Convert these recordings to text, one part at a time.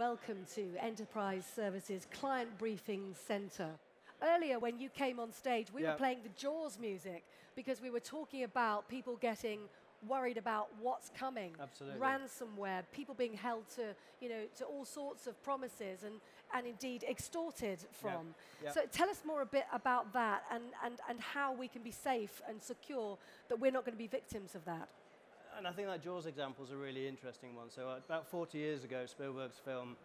welcome to Enterprise Services Client Briefing Center. Earlier, when you came on stage, we were playing the Jaws music because we were talking about people getting worried about what's coming. Absolutely. Ransomware, people being held to, you know, to all sorts of promises and, and indeed extorted from. So tell us more a bit about that and, and, and how we can be safe and secure that we're not going to be victims of that and I think that Jaws example is a really interesting one. So uh, about 40 years ago, Spielberg's film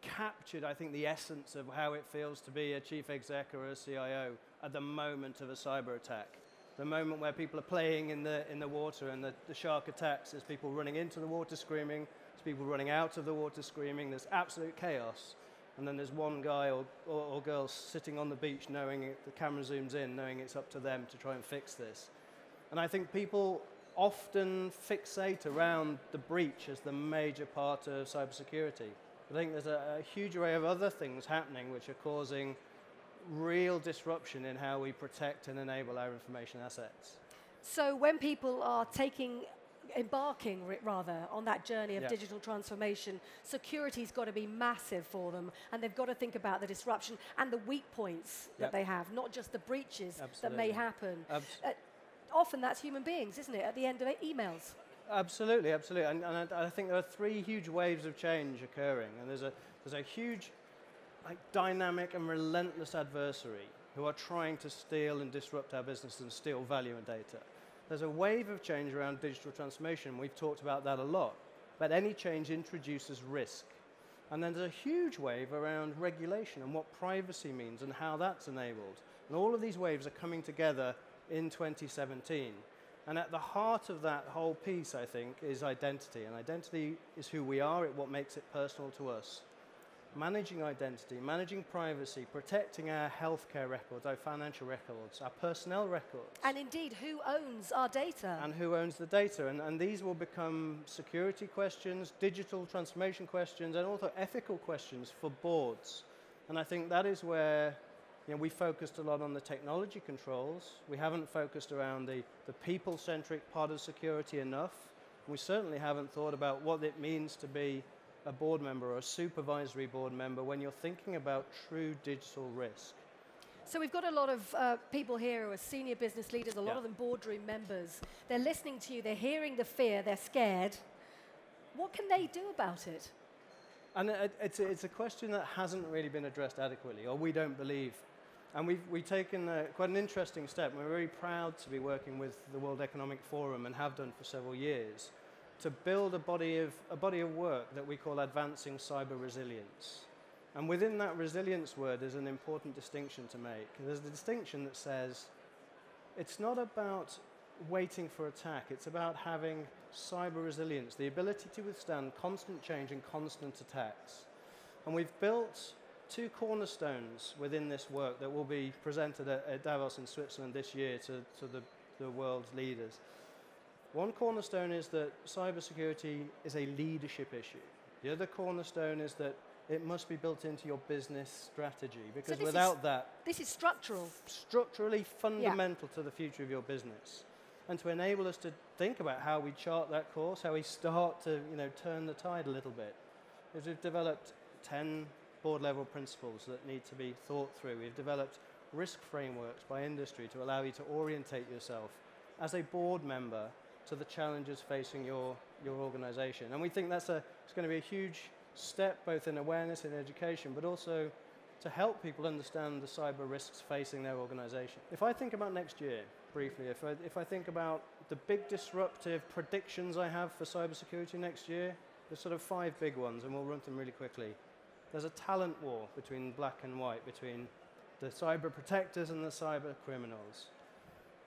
captured, I think, the essence of how it feels to be a chief exec or a CIO at the moment of a cyber attack. The moment where people are playing in the, in the water and the, the shark attacks, there's people running into the water screaming, there's people running out of the water screaming, there's absolute chaos. And then there's one guy or, or, or girl sitting on the beach knowing it, the camera zooms in, knowing it's up to them to try and fix this. And I think people often fixate around the breach as the major part of cybersecurity. I think there's a, a, huge array of other things happening which are causing real disruption in how we protect and enable our information assets. So when people are taking embarking rather on that journey of yeah. digital transformation security's got to be massive for them and they've got to think about the disruption and the weak points that they have not just the breaches Absolutely. that may happen Abs uh, often that's human beings, isn't it, at the end of emails? Absolutely, absolutely. And, and I, I, think there are three huge waves of change occurring. And there's a, there's a huge like, dynamic and relentless adversary who are trying to steal and disrupt our business and steal value and data. There's a wave of change around digital transformation. We've talked about that a lot. But any change introduces risk. And then there's a huge wave around regulation and what privacy means and how that's enabled. And all of these waves are coming together in 2017. And at the heart of that whole piece, I think, is identity. And identity is who we are, it what makes it personal to us. Managing identity, managing privacy, protecting our healthcare records, our financial records, our personnel records. And indeed, who owns our data? And who owns the data. And, and these will become security questions, digital transformation questions, and also ethical questions for boards. And I think that is where you know, we focused a lot on the technology controls. We haven't focused around the, the people-centric part of security enough. We certainly haven't thought about what it means to be a board member or a supervisory board member when you're thinking about true digital risk. So we've got a lot of uh, people here who are senior business leaders, a lot yeah. of them boardroom members. They're listening to you, they're hearing the fear, they're scared. What can they do about it? And it's a, it's a question that hasn't really been addressed adequately, or we don't believe and we've, we've taken a, quite an interesting step. We're very proud to be working with the World Economic Forum and have done for several years to build a body of, a body of work that we call Advancing Cyber Resilience. And within that resilience word, there's an important distinction to make. There's a distinction that says it's not about waiting for attack, it's about having cyber resilience, the ability to withstand constant change and constant attacks. And we've built two cornerstones within this work that will be presented at, at Davos in Switzerland this year to, to the, the world's leaders. One cornerstone is that cybersecurity is a leadership issue. The other cornerstone is that it must be built into your business strategy because so without is, that, this is structural, structurally fundamental yeah. to the future of your business, and to enable us to think about how we chart that course, how we start to you know turn the tide a little bit. Is we've developed ten board level principles that need to be thought through. We've developed risk frameworks by industry to allow you to orientate yourself as a board member to the challenges facing your, your organization. And we think that's a, it's going to be a huge step both in awareness and education, but also to help people understand the cyber risks facing their organization. If I think about next year, briefly, if I, if I think about the big disruptive predictions I have for cybersecurity next year, there's sort of five big ones, and we'll run them really quickly. There's a talent war between black and white, between the cyber protectors and the cyber criminals.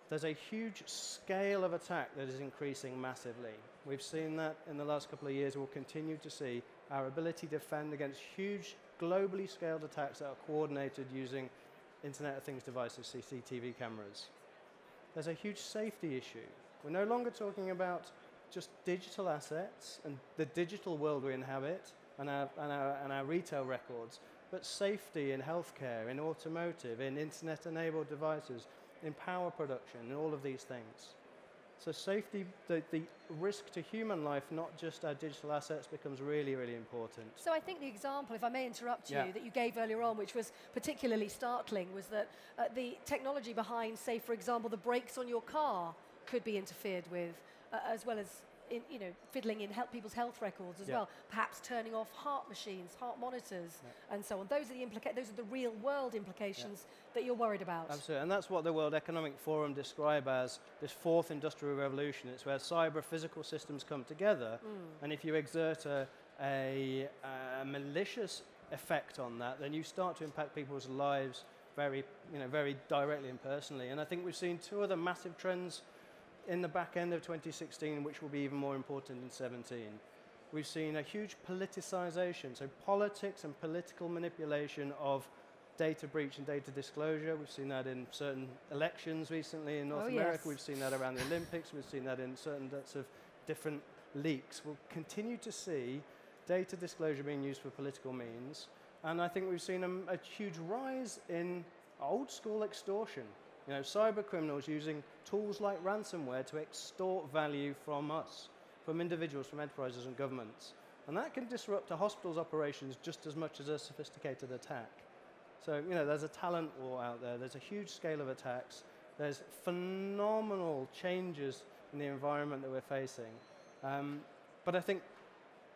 There's a huge scale of attack that is increasing massively. We've seen that in the last couple of years. We'll continue to see our ability to defend against huge, globally scaled attacks that are coordinated using Internet of Things devices, CCTV cameras. There's a huge safety issue. We're no longer talking about just digital assets and the digital world we inhabit, and our, and our, and our retail records, but safety in healthcare, in automotive, in internet-enabled devices, in power production, and all of these things. So safety, the, the risk to human life, not just our digital assets, becomes really, really important. So I think the example, if I may interrupt you, yeah. that you gave earlier on, which was particularly startling, was that uh, the technology behind, say, for example, the brakes on your car could be interfered with, uh, as well as in, you know, fiddling in help people's health records as yeah. well, perhaps turning off heart machines, heart monitors, yeah. and so on. Those are the implica- those are the real world implications yeah. that you're worried about. Absolutely, and that's what the World Economic Forum describe as this fourth industrial revolution. It's where cyber physical systems come together, mm. and if you exert a, a, a malicious effect on that, then you start to impact people's lives very, you know, very directly and personally. And I think we've seen two other massive trends in the back end of 2016, which will be even more important in 17, we've seen a huge politicization. So politics and political manipulation of data breach and data disclosure. We've seen that in certain elections recently in North oh, America. Yes. We've seen that around the Olympics. We've seen that in certain sort of different leaks. We'll continue to see data disclosure being used for political means. And I think we've seen a, a huge rise in old school extortion. You know, cyber criminals using tools like ransomware to extort value from us, from individuals, from enterprises and governments. And that can disrupt a hospital's operations just as much as a sophisticated attack. So, you know, there's a talent war out there. There's a huge scale of attacks. There's phenomenal changes in the environment that we're facing. Um, but I think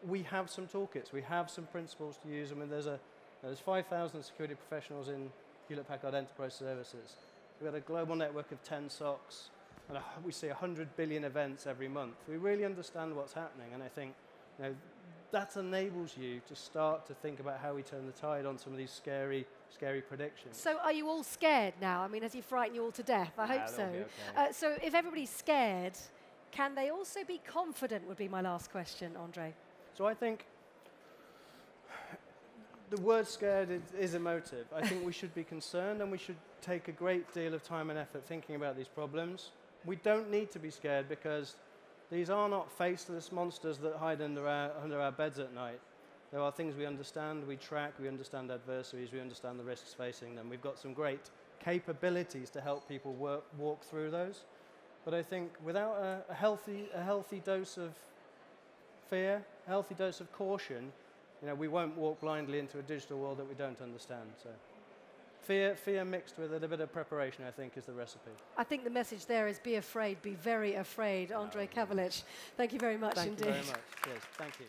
we have some toolkits. We have some principles to use. I mean, there's, a, there's 5,000 security professionals in Hewlett-Packard Enterprise Services. We've got a global network of 10 SOCs, and we see 100 billion events every month. We really understand what's happening, and I think you know, that enables you to start to think about how we turn the tide on some of these scary, scary predictions. So are you all scared now? I mean, has he frightened you all to death? I hope so. Okay. Uh, so if everybody's scared, can they also be confident would be my last question, Andrzej. So I think the word scared is, is emotive. I think we should be concerned and we should take a great deal of time and effort thinking about these problems. We don't need to be scared because these are not faceless monsters that hide under our, under our beds at night. There are things we understand, we track, we understand adversaries, we understand the risks facing them. We've got some great capabilities to help people work, walk through those. But I think without a, a, healthy, a healthy dose of fear, a healthy dose of caution, you know, we won't walk blindly into a digital world that we don't understand. So. Fear, fear mixed with a little bit of preparation, I think, is the recipe. I think the message there is be afraid, be very afraid. Andrzej oh, Kawalec, thank you very much thank indeed. Thank you very much. Cheers. Thank you.